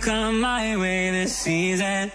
come my way this season.